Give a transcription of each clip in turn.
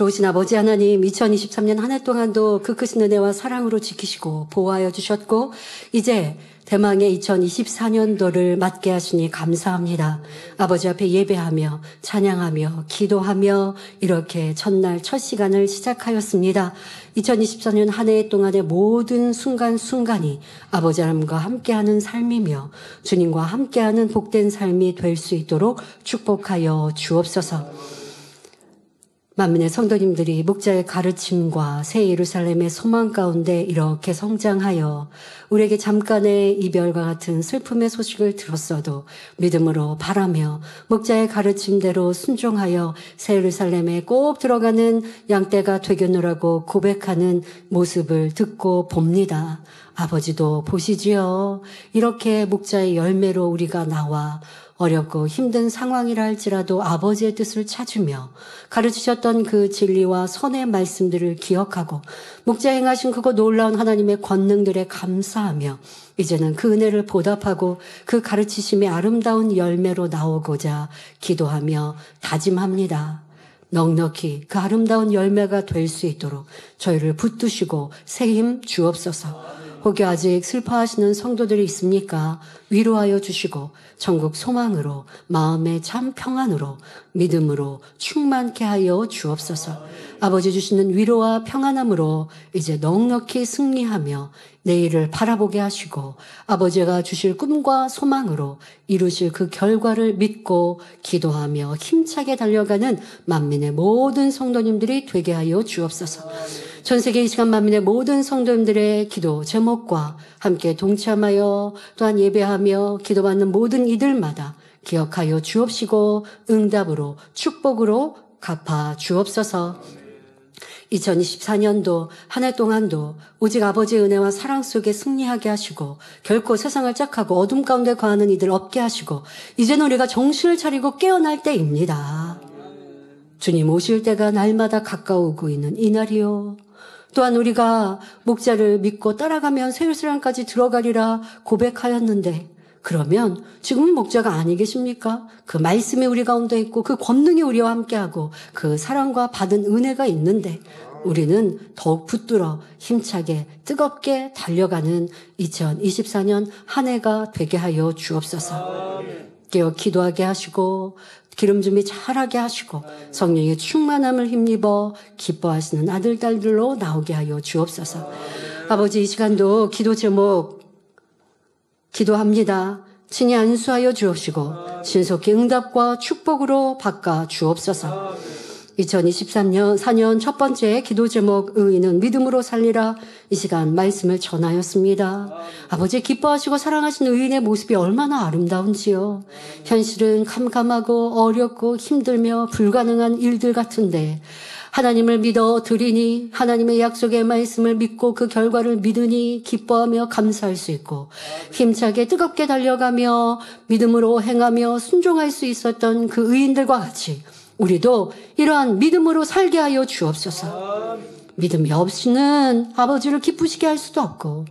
좋으신 아버지 하나님 2023년 한 해 동안도 그 크신 은혜와 사랑으로 지키시고 보호하여 주셨고 이제 대망의 2024년도를 맞게 하시니 감사합니다. 아버지 앞에 예배하며 찬양하며 기도하며 이렇게 첫날 첫 시간을 시작하였습니다. 2024년 한 해 동안의 모든 순간순간이 아버지 하나님과 함께하는 삶이며 주님과 함께하는 복된 삶이 될 수 있도록 축복하여 주옵소서. 만민의 성도님들이 목자의 가르침과 새 예루살렘의 소망 가운데 이렇게 성장하여 우리에게 잠깐의 이별과 같은 슬픔의 소식을 들었어도 믿음으로 바라며 목자의 가르침대로 순종하여 새 예루살렘에 꼭 들어가는 양떼가 되겠노라고 고백하는 모습을 듣고 봅니다. 아버지도 보시지요. 이렇게 목자의 열매로 우리가 나와 어렵고 힘든 상황이라 할지라도 아버지의 뜻을 찾으며 가르치셨던 그 진리와 선의 말씀들을 기억하고 목자 행하신 그거 놀라운 하나님의 권능들에 감사하며 이제는 그 은혜를 보답하고 그 가르치심의 아름다운 열매로 나오고자 기도하며 다짐합니다. 넉넉히 그 아름다운 열매가 될 수 있도록 저희를 붙드시고 새 힘 주옵소서. 혹여 아직 슬퍼하시는 성도들이 있습니까? 위로하여 주시고 전국 소망으로 마음의 참 평안으로 믿음으로 충만케 하여 주옵소서. 아버지 주시는 위로와 평안함으로 이제 넉넉히 승리하며 내일을 바라보게 하시고 아버지가 주실 꿈과 소망으로 이루실 그 결과를 믿고 기도하며 힘차게 달려가는 만민의 모든 성도님들이 되게 하여 주옵소서. 전 세계 이 시간 만민의 모든 성도님들의 기도 제목과 함께 동참하여 또한 예배하며 기도받는 모든 이들마다 기억하여 주옵시고 응답으로 축복으로 갚아 주옵소서. 2024년도 한 해 동안도 오직 아버지의 은혜와 사랑 속에 승리하게 하시고 결코 세상을 짝하고 어둠 가운데 거하는 이들 없게 하시고 이제는 우리가 정신을 차리고 깨어날 때입니다. 주님 오실 때가 날마다 가까우고 있는 이날이요. 또한 우리가 목자를 믿고 따라가면 세율스랑까지 들어가리라 고백하였는데 그러면 지금은 목자가 아니 계십니까? 그 말씀이 우리 가운데 있고 그 권능이 우리와 함께하고 그 사랑과 받은 은혜가 있는데 우리는 더욱 붙들어 힘차게 뜨겁게 달려가는 2024년 한 해가 되게 하여 주옵소서. 깨어 기도하게 하시고 기름 준비 잘하게 하시고 성령의 충만함을 힘입어 기뻐하시는 아들 딸들로 나오게 하여 주옵소서. 아버지 이 시간도 기도 제목 기도합니다. 친히 안수하여 주옵시고 신속히 응답과 축복으로 바꿔 주옵소서. 2023년 4년 첫 번째 기도 제목 의인은 믿음으로 살리라 이 시간 말씀을 전하였습니다. 아버지 기뻐하시고 사랑하시는 의인의 모습이 얼마나 아름다운지요. 현실은 캄캄하고 어렵고 힘들며 불가능한 일들 같은데 하나님을 믿어 드리니 하나님의 약속의 말씀을 믿고 그 결과를 믿으니 기뻐하며 감사할 수 있고 힘차게 뜨겁게 달려가며 믿음으로 행하며 순종할 수 있었던 그 의인들과 같이 우리도 이러한 믿음으로 살게 하여 주옵소서. 믿음이 없이는 아버지를 기쁘시게 할 수도 없고,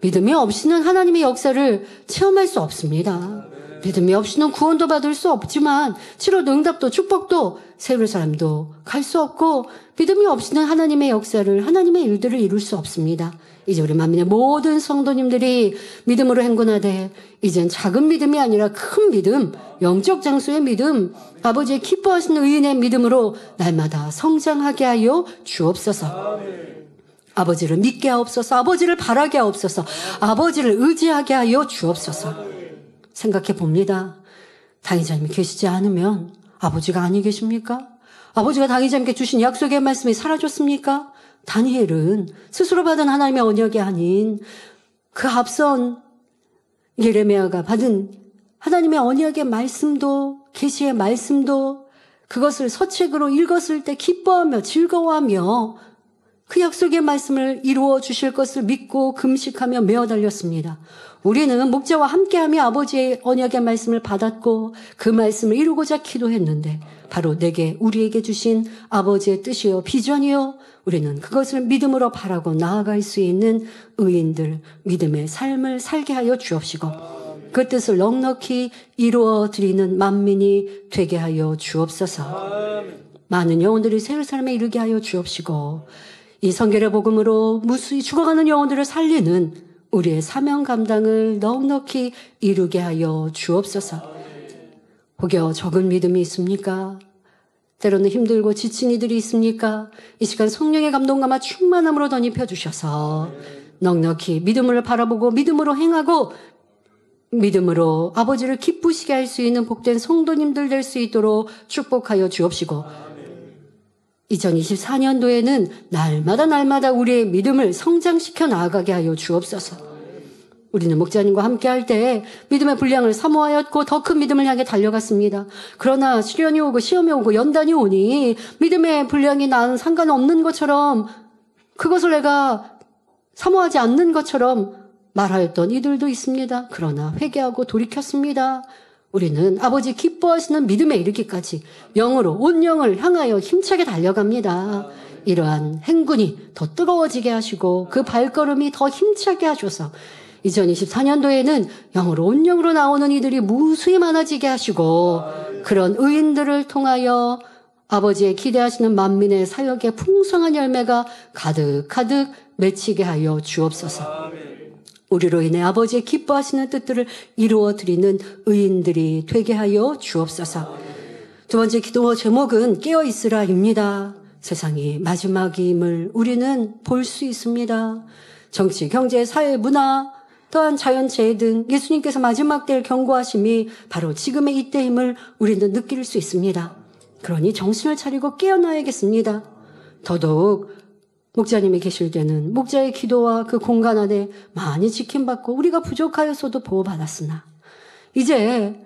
믿음이 없이는 하나님의 역사를 체험할 수 없습니다. 믿음이 없이는 구원도 받을 수 없지만, 치료도 응답도 축복도 세울 사람도 갈 수 없고, 믿음이 없이는 하나님의 역사를, 하나님의 일들을 이룰 수 없습니다. 이제 우리 만민의 모든 성도님들이 믿음으로 행군하되 이젠 작은 믿음이 아니라 큰 믿음, 영적 장수의 믿음, 아버지의 기뻐하시는 의인의 믿음으로 날마다 성장하게 하여 주옵소서. 아버지를 믿게 하옵소서. 아버지를 바라게 하옵소서. 아버지를 의지하게 하여 주옵소서. 생각해 봅니다. 당의자님이 계시지 않으면 아버지가 아니 계십니까? 아버지가 당의자님께 주신 약속의 말씀이 사라졌습니까? 다니엘은 스스로 받은 하나님의 언약이 아닌 그 앞선 예레미야가 받은 하나님의 언약의 말씀도 계시의 말씀도 그것을 서책으로 읽었을 때 기뻐하며 즐거워하며 그 약속의 말씀을 이루어 주실 것을 믿고 금식하며 메어 달렸습니다. 우리는 목자와 함께하며 아버지의 언약의 말씀을 받았고 그 말씀을 이루고자 기도했는데 바로 내게 우리에게 주신 아버지의 뜻이요 비전이요 우리는 그것을 믿음으로 바라고 나아갈 수 있는 의인들 믿음의 삶을 살게 하여 주옵시고 그 뜻을 넉넉히 이루어 드리는 만민이 되게 하여 주옵소서. 많은 영혼들이 새 삶에 이르게 하여 주옵시고 이 성결의 복음으로 무수히 죽어가는 영혼들을 살리는 우리의 사명 감당을 넉넉히 이루게 하여 주옵소서. 혹여 적은 믿음이 있습니까? 때로는 힘들고 지친 이들이 있습니까? 이 시간 성령의 감동감아 충만함으로 덧입혀 주셔서 넉넉히 믿음을 바라보고 믿음으로 행하고 믿음으로 아버지를 기쁘시게 할 수 있는 복된 성도님들 될 수 있도록 축복하여 주옵시고 2024년도에는 날마다 날마다 우리의 믿음을 성장시켜 나아가게 하여 주옵소서. 우리는 목자님과 함께 할때 믿음의 분량을 사모하였고 더 큰 믿음을 향해 달려갔습니다. 그러나 시련이 오고 시험이 오고 연단이 오니 믿음의 분량이 나는 상관없는 것처럼 그것을 내가 사모하지 않는 것처럼 말하였던 이들도 있습니다. 그러나 회개하고 돌이켰습니다. 우리는 아버지 기뻐하시는 믿음에 이르기까지 영으로 온 영을 향하여 힘차게 달려갑니다. 이러한 행군이 더 뜨거워지게 하시고 그 발걸음이 더 힘차게 하셔서 2024년도에는 영으로 온 영으로 나오는 이들이 무수히 많아지게 하시고 그런 의인들을 통하여 아버지의 기대하시는 만민의 사역의 풍성한 열매가 가득가득 맺히게 하여 주옵소서. 우리로 인해 아버지의 기뻐하시는 뜻들을 이루어 드리는 의인들이 되게 하여 주옵소서. 두 번째 기도 제목은 깨어 있으라입니다. 세상이 마지막임을 우리는 볼 수 있습니다. 정치, 경제, 사회, 문화, 또한 자연재해 등 예수님께서 마지막 때를 경고하심이 바로 지금의 이때임을 우리는 느낄 수 있습니다. 그러니 정신을 차리고 깨어나야겠습니다. 더더욱 목자님이 계실 때는 목자의 기도와 그 공간 안에 많이 지킴받고 우리가 부족하여서도 보호받았으나 이제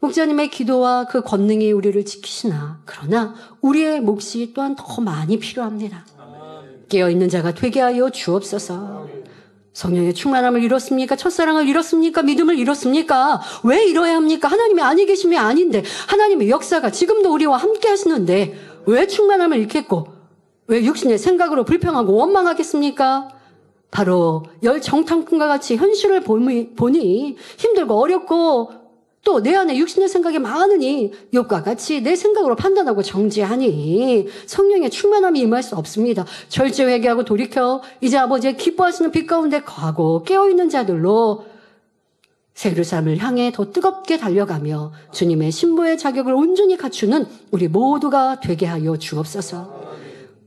목자님의 기도와 그 권능이 우리를 지키시나 그러나 우리의 몫이 또한 더 많이 필요합니다. 깨어있는 자가 되게 하여 주옵소서. 성령의 충만함을 잃었습니까? 첫사랑을 잃었습니까? 믿음을 잃었습니까? 왜 잃어야 합니까? 하나님이 아니 계심이 아닌데 하나님의 역사가 지금도 우리와 함께 하시는데 왜 충만함을 잃겠고 왜 육신의 생각으로 불평하고 원망하겠습니까? 바로 열 정탐꾼과 같이 현실을 보니 힘들고 어렵고 또 내 안에 육신의 생각이 많으니 욕과 같이 내 생각으로 판단하고 정지하니 성령의 충만함이 임할 수 없습니다. 절제 회개하고 돌이켜 이제 아버지의 기뻐하시는 빛 가운데 가고 깨어있는 자들로 세르삼을 향해 더 뜨겁게 달려가며 주님의 신부의 자격을 온전히 갖추는 우리 모두가 되게 하여 주옵소서.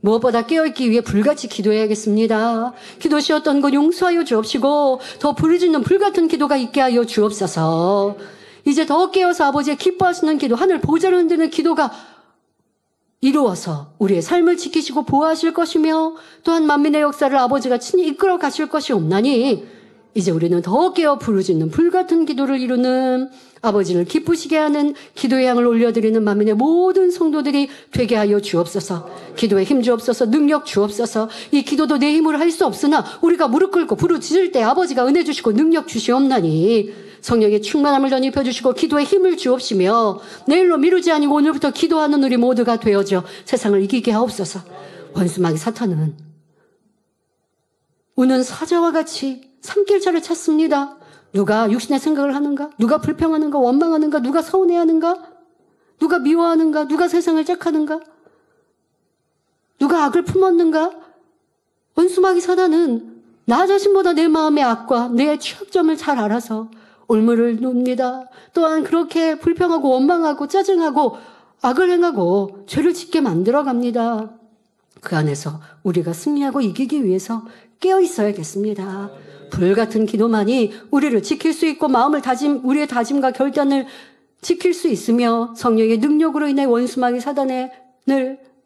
무엇보다 깨어있기 위해 불같이 기도해야겠습니다. 기도 쉬었던 것 용서하여 주옵시고 더 부르짖는 불같은 기도가 있게 하여 주옵소서. 이제 더 깨어서 아버지의 기뻐하시는 기도, 하늘 보좌를 흔드는 기도가 이루어서 우리의 삶을 지키시고 보호하실 것이며 또한 만민의 역사를 아버지가 친히 이끌어 가실 것이 없나니 이제 우리는 더 깨어 부르짖는 불같은 기도를 이루는 아버지를 기쁘시게 하는 기도의 향을 올려드리는 만민의 모든 성도들이 되게 하여 주옵소서. 기도에 힘 주옵소서. 능력 주옵소서. 이 기도도 내 힘으로 할 수 없으나 우리가 무릎 꿇고 부르짖을 때 아버지가 은혜 주시고 능력 주시옵나니 성령의 충만함을 전입혀 주시고 기도에 힘을 주옵시며 내일로 미루지 아니고 오늘부터 기도하는 우리 모두가 되어져 세상을 이기게 하옵소서. 원수마귀 사탄은 우는 사자와 같이 삼길자를 찾습니다. 누가 육신의 생각을 하는가? 누가 불평하는가? 원망하는가? 누가 서운해하는가? 누가 미워하는가? 누가 세상을 짝하는가? 누가 악을 품었는가? 원수마귀 사단은 나 자신보다 내 마음의 악과 내 취약점을 잘 알아서 올무를 놉니다. 또한 그렇게 불평하고 원망하고 짜증하고 악을 행하고 죄를 짓게 만들어 갑니다. 그 안에서 우리가 승리하고 이기기 위해서 깨어 있어야겠습니다. 불같은 기도만이 우리를 지킬 수 있고 마음을 다짐, 우리의 다짐과 결단을 지킬 수 있으며 성령의 능력으로 인해 원수마귀 사단을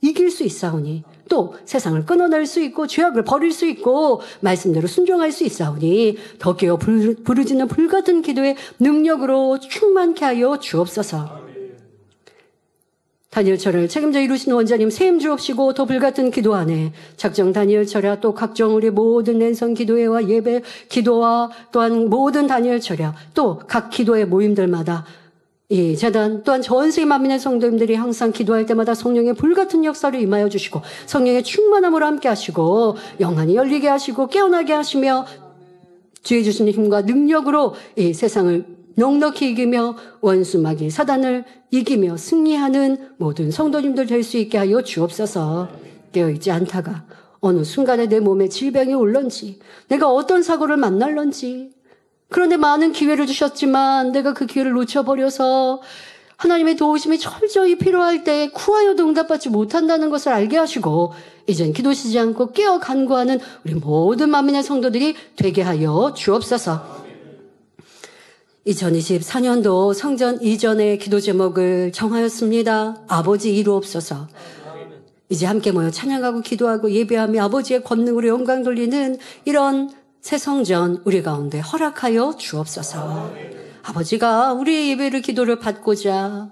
이길 수 있사오니 또 세상을 끊어낼 수 있고 죄악을 버릴 수 있고 말씀대로 순종할 수 있사오니 더 깨어 부르짖는 불같은 기도의 능력으로 충만케 하여 주옵소서. 다니엘 철을 책임져 이루신 원자님 세임 주옵시고 더 불같은 기도 안에 작정 다니엘 철야 또 각종 우리 모든 랜선 기도회와 예배 기도와 또한 모든 다니엘 철야 또 각 기도회 모임들마다 이 재단 또한 전 세계 만민의 성도님들이 항상 기도할 때마다 성령의 불같은 역사를 임하여 주시고 성령의 충만함으로 함께 하시고 영안이 열리게 하시고 깨어나게 하시며 주의 주시는 힘과 능력으로 이 세상을 넉넉히 이기며 원수마귀 사단을 이기며 승리하는 모든 성도님들 될 수 있게 하여 주옵소서 깨어있지 않다가 어느 순간에 내 몸에 질병이 올런지 내가 어떤 사고를 만날런지 그런데 많은 기회를 주셨지만 내가 그 기회를 놓쳐버려서 하나님의 도우심이 철저히 필요할 때 구하여도 응답받지 못한다는 것을 알게 하시고 이젠 기도시지 않고 깨어 간구하는 우리 모든 만민의 성도들이 되게 하여 주옵소서. 2024년도 성전 이전의 기도 제목을 정하였습니다. 아버지 이루옵소서. 이제 함께 모여 찬양하고 기도하고 예배하며 아버지의 권능으로 영광 돌리는 이런 새 성전 우리 가운데 허락하여 주옵소서. 아버지가 우리의 예배를 기도를 받고자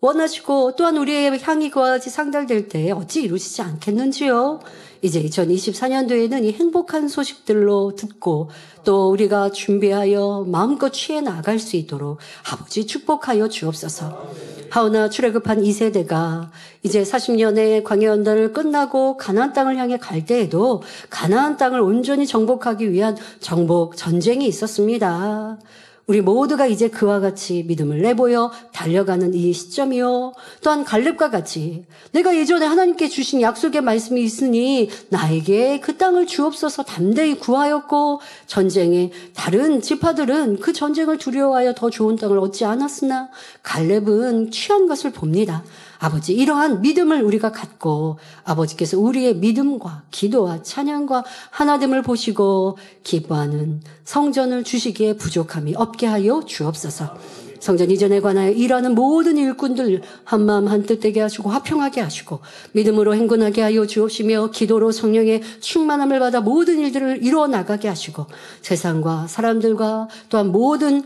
원하시고 또한 우리의 향이 그와 같이 상달될 때 어찌 이루시지 않겠는지요? 이제 2024년도에는 이 행복한 소식들로 듣고 또 우리가 준비하여 마음껏 취해 나갈 수 있도록 아버지 축복하여 주옵소서. 하오나 출애굽한 이 세대가 이제 40년의 광야 연단을 끝나고 가나안 땅을 향해 갈 때에도 가나안 땅을 온전히 정복하기 위한 정복 전쟁이 있었습니다. 우리 모두가 이제 그와 같이 믿음을 내보여 달려가는 이 시점이요. 또한 갈렙과 같이 내가 예전에 하나님께 주신 약속의 말씀이 있으니 나에게 그 땅을 주옵소서 담대히 구하였고 전쟁에 다른 지파들은 그 전쟁을 두려워하여 더 좋은 땅을 얻지 않았으나 갈렙은 취한 것을 봅니다. 아버지 이러한 믿음을 우리가 갖고 아버지께서 우리의 믿음과 기도와 찬양과 하나됨을 보시고 기뻐하는 성전을 주시기에 부족함이 없게 하여 주옵소서. 성전 이전에 관하여 일하는 모든 일꾼들 한마음 한뜻 되게 하시고 화평하게 하시고 믿음으로 행군하게 하여 주옵시며 기도로 성령의 충만함을 받아 모든 일들을 이루어 나가게 하시고 세상과 사람들과 또한 모든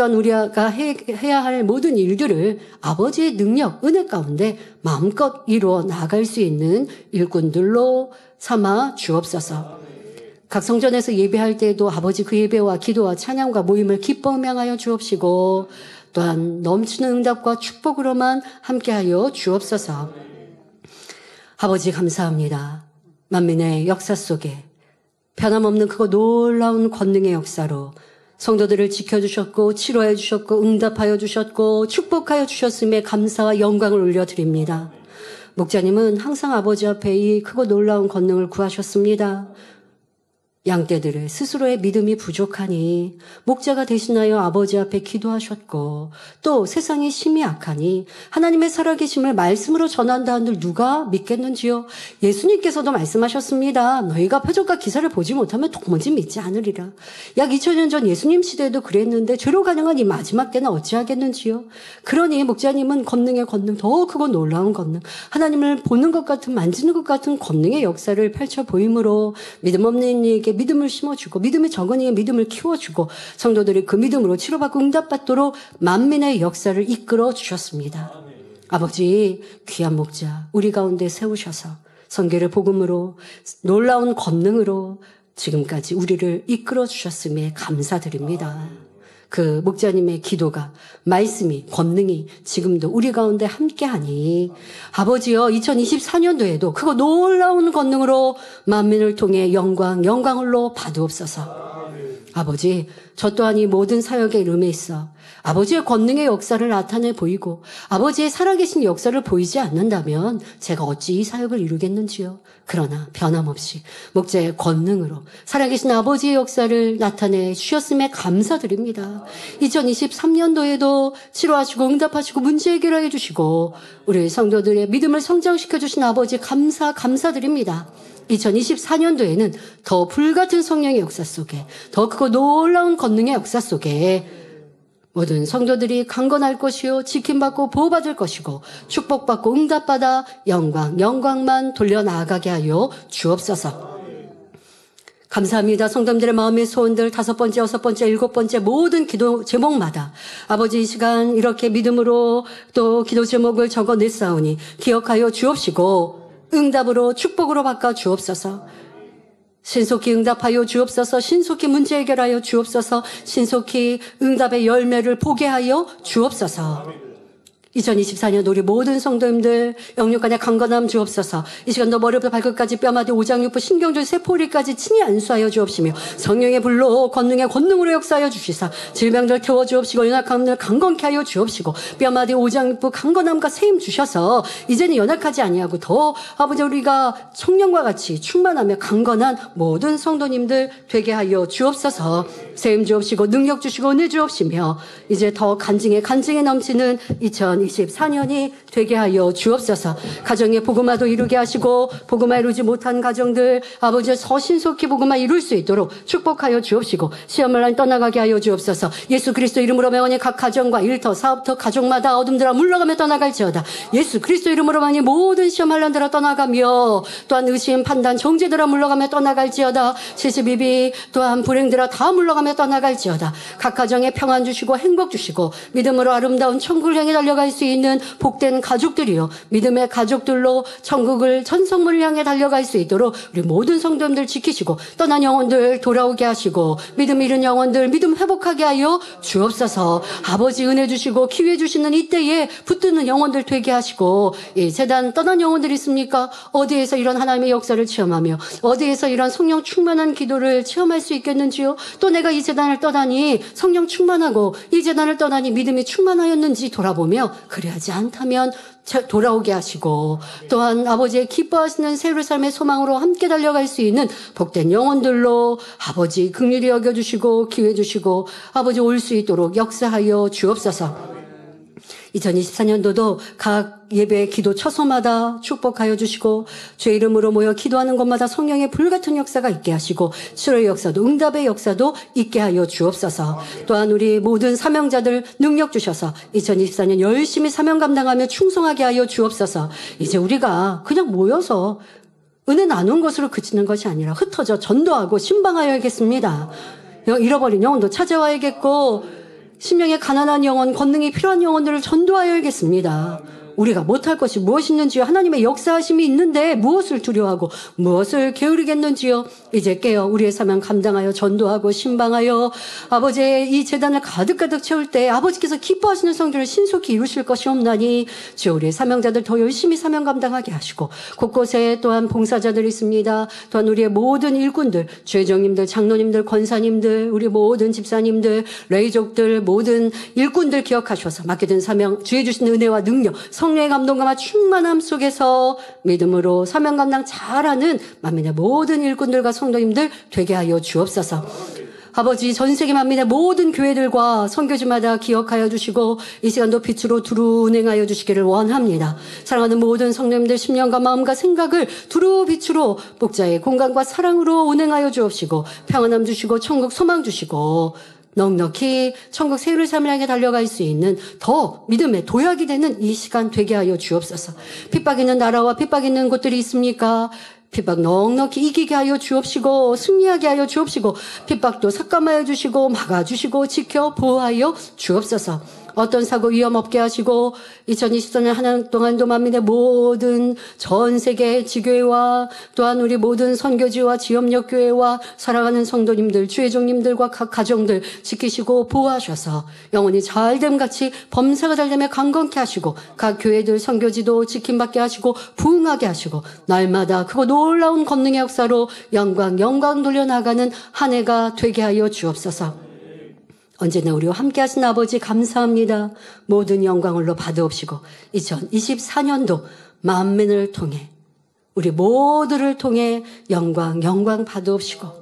또한 우리가 해 야 할 모든 일들을 아버지의 능력, 은혜 가운데 마음껏 이루어 나갈 수 있는 일꾼들로 삼아 주옵소서. 각 성전에서 예배할 때에도 아버지 그 예배와 기도와 찬양과 모임을 기뻐 명하여 주옵시고 또한 넘치는 응답과 축복으로만 함께하여 주옵소서. 아버지 감사합니다. 만민의 역사 속에 변함없는 그거 놀라운 권능의 역사로 성도들을 지켜주셨고 치료해 주셨고 응답하여 주셨고 축복하여 주셨음에 감사와 영광을 올려드립니다. 목자님은 항상 아버지 앞에 이 크고 놀라운 권능을 구하셨습니다. 양떼들의 스스로의 믿음이 부족하니 목자가 대신하여 아버지 앞에 기도하셨고 또 세상이 심히 악하니 하나님의 살아계심을 말씀으로 전한다 한들 누가 믿겠는지요? 예수님께서도 말씀하셨습니다. 너희가 표적과 기사를 보지 못하면 도무지 믿지 않으리라. 약 2000년 전 예수님 시대에도 그랬는데 죄로 가능한 이 마지막 때는 어찌하겠는지요? 그러니 목자님은 권능의 권능 더 크고 놀라운 권능 하나님을 보는 것 같은 만지는 것 같은 권능의 역사를 펼쳐 보이므로 믿음 없는 이에게 이에게 믿음을 심어주고 믿음이 적은 이의 믿음을 키워주고 성도들이 그 믿음으로 치료받고 응답받도록 만민의 역사를 이끌어 주셨습니다. 아버지 귀한 목자 우리 가운데 세우셔서 성계를 복음으로 놀라운 권능으로 지금까지 우리를 이끌어 주셨음에 감사드립니다. 그 목자님의 기도가 말씀이 권능이 지금도 우리 가운데 함께하니 아버지여 2024년도에도 그거 놀라운 권능으로 만민을 통해 영광 영광을로 받으옵소서. 아버지 저 또한 이 모든 사역의 이름에 있어 아버지의 권능의 역사를 나타내 보이고 아버지의 살아계신 역사를 보이지 않는다면 제가 어찌 이 사역을 이루겠는지요. 그러나 변함없이 목자의 권능으로 살아계신 아버지의 역사를 나타내 주셨음에 감사드립니다. 2023년도에도 치료하시고 응답하시고 문제 해결해 주시고 우리 성도들의 믿음을 성장시켜 주신 아버지 감사 감사드립니다. 2024년도에는 더 불같은 성령의 역사 속에 더 크고 놀라운 권능의 역사 속에 모든 성도들이 강건할 것이요 지킴받고 보호받을 것이고 축복받고 응답받아 영광 영광만 돌려나가게 하여 주옵소서. 감사합니다. 성도들의 마음의 소원들 다섯 번째, 여섯 번째, 일곱 번째 모든 기도 제목마다 아버지 이 시간 이렇게 믿음으로 또 기도 제목을 적어 냈사오니 기억하여 주옵시고 응답으로 축복으로 바꿔 주옵소서. 신속히 응답하여 주옵소서, 신속히 문제 해결하여 주옵소서, 신속히 응답의 열매를 보게 하여 주옵소서. 2024년 우리 모든 성도님들 영육간의 강건함 주옵소서. 이 시간도 머리부터 발끝까지 뼈마디 오장육부 신경줄 세포리까지 친히 안수하여 주옵시며 성령의 불로 권능의 권능으로 역사하여 주시사 질병들 태워 주옵시고 연약함들 강건케 하여 주옵시고 뼈마디 오장육부 강건함과 세임 주셔서 이제는 연약하지 아니하고 더 아버지 우리가 청년과 같이 충만하며 강건한 모든 성도님들 되게 하여 주옵소서. 세임 주옵시고 능력 주시고 은혜 주옵시며 이제 더 간증에 간증에 넘치는 2024년이 되게 하여 주옵소서. 가정의 복음화도 이루게 하시고 복음화 이루지 못한 가정들 아버지의 서신속히 복음화 이룰 수 있도록 축복하여 주옵시고 시험을 날 떠나가게 하여 주옵소서. 예수 그리스도 이름으로 명하니 각 가정과 일터 사업터 가족마다 어둠들아 물러가며 떠나갈지어다. 예수 그리스도 이름으로 명하니 모든 시험 한란들아 떠나가며 또한 의심 판단 정죄들아 물러가며 떠나갈지어다. 시시비비 또한 불행들아 다 물러가며 떠나갈지어다. 각 가정에 평안 주시고 행복 주시고 믿음으로 아름다운 천국을 향해 달려갈 수 있는 복된 가족들이요. 믿음의 가족들로 천국을 천성문을 향해 달려갈 수 있도록 우리 모든 성도님들 지키시고 떠난 영혼들 돌아오게 하시고 믿음 잃은 영혼들 믿음 회복하게 하여 주옵소서. 아버지 은혜 주시고 기회 주시는 이때에 붙드는 영혼들 되게 하시고 이 재단 떠난 영혼들 있습니까? 어디에서 이런 하나님의 역사를 체험하며 어디에서 이런 성령 충만한 기도를 체험할 수 있겠는지요? 또 내가 이 재단을 떠나니 성령 충만하고 이 재단을 떠나니 믿음이 충만하였는지 돌아보며 그래야지 않다면 돌아오게 하시고 또한 아버지의 기뻐하시는 새로운 삶의 소망으로 함께 달려갈 수 있는 복된 영혼들로 아버지 긍휼히 여겨주시고 기회 주시고 아버지 올 수 있도록 역사하여 주옵소서. 2024년도도 각 예배 기도 처소마다 축복하여 주시고 주의 이름으로 모여 기도하는 곳마다 성령의 불같은 역사가 있게 하시고 수로의 역사도 응답의 역사도 있게 하여 주옵소서. 또한 우리 모든 사명자들 능력 주셔서 2024년 열심히 사명 감당하며 충성하게 하여 주옵소서. 이제 우리가 그냥 모여서 은혜 나눈 것으로 그치는 것이 아니라 흩어져 전도하고 신방하여야겠습니다. 잃어버린 영혼도 찾아와야겠고 심령의 가난한 영혼, 권능이 필요한 영혼들을 전도하여야겠습니다. 우리가 못할 것이 무엇이 있는지요? 하나님의 역사하심이 있는데 무엇을 두려워하고 무엇을 게으르겠는지요? 이제 깨어 우리의 사명 감당하여 전도하고 신방하여 아버지의 이 재단을 가득가득 채울 때 아버지께서 기뻐하시는 성들을 신속히 이루실 것이 없나니 주 우리의 사명자들 더 열심히 사명 감당하게 하시고 곳곳에 또한 봉사자들이 있습니다. 또한 우리의 모든 일꾼들, 죄정님들, 장로님들, 권사님들, 우리 모든 집사님들, 레이족들, 모든 일꾼들 기억하셔서 맡게 된 사명, 주의 주신 은혜와 능력, 성 령의 감동과 충만함 속에서 믿음으로 사명 감당 잘하는 만민의 모든 일꾼들과 성도님들 되게 하여 주옵소서. 아버지 전 세계 만민의 모든 교회들과 선교지마다 기억하여 주시고 이 시간도 빛으로 두루 운행하여 주시기를 원합니다. 사랑하는 모든 성도님들 심령과 마음과 생각을 두루 빛으로 목자의 공간과 사랑으로 운행하여 주옵시고 평안함 주시고 천국 소망 주시고 넉넉히 천국 세를 삶을 향해 달려갈 수 있는 더 믿음의 도약이 되는 이 시간 되게 하여 주옵소서. 핍박 있는 나라와 핍박 있는 곳들이 있습니까? 핍박 넉넉히 이기게 하여 주옵시고 승리하게 하여 주옵시고 핍박도 삭감하여 주시고 막아주시고 지켜 보호하여 주옵소서. 어떤 사고 위험 없게 하시고 2024년 한 해 동안도 만민의 모든 전 세계 지교회와 또한 우리 모든 선교지와 지역력 교회와 사랑하는 성도님들, 주의종님들과 각 가정들 지키시고 보호하셔서 영원히 잘됨 같이 범사가 잘됨에 강건케 하시고 각 교회들 선교지도 지킴받게 하시고 부흥하게 하시고 날마다 그거 놀라운 권능의 역사로 영광 영광 돌려 나가는 한 해가 되게 하여 주옵소서. 언제나 우리와 함께 하신 아버지 감사합니다. 모든 영광을로 받으옵시고 2024년도 만민을 통해 우리 모두를 통해 영광 영광 받으옵시고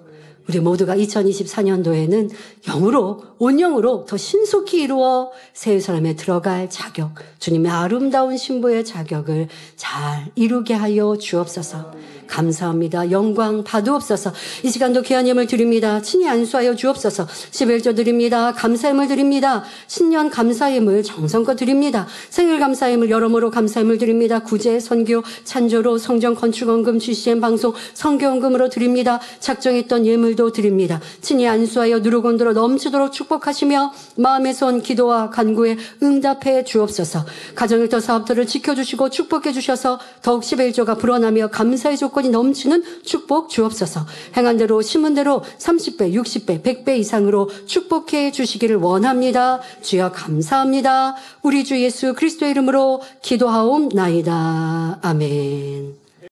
우리 모두가 2024년도에는 영으로, 온영으로 더 신속히 이루어 새 사람에 들어갈 자격, 주님의 아름다운 신부의 자격을 잘 이루게 하여 주옵소서. 감사합니다. 영광 받으옵소서. 이 시간도 귀한 예물 드립니다. 친히 안수하여 주옵소서. 11조 드립니다. 감사예물 드립니다. 신년 감사예물 정성껏 드립니다. 생일 감사예물 여러모로 감사예물 드립니다. 구제, 선교, 찬조로 성전 건축원금, GCN 방송, 성교원금으로 드립니다. 작정했던 예물도 드립니다. 친히 안수하여 누르곤들어 넘치도록 축복하시며 마음의 손 기도와 간구에 응답해 주옵소서. 가정일터 사업들을 지켜주시고 축복해 주셔서 더욱 11조가 불어나며 감사의 조건 강권이 넘치는 축복 주옵소서. 행한 대로 심은 대로 30배, 60배, 100배 이상으로 축복해 주시기를 원합니다. 주여 감사합니다. 우리 주 예수 그리스도의 이름으로 기도하옵나이다. 아멘.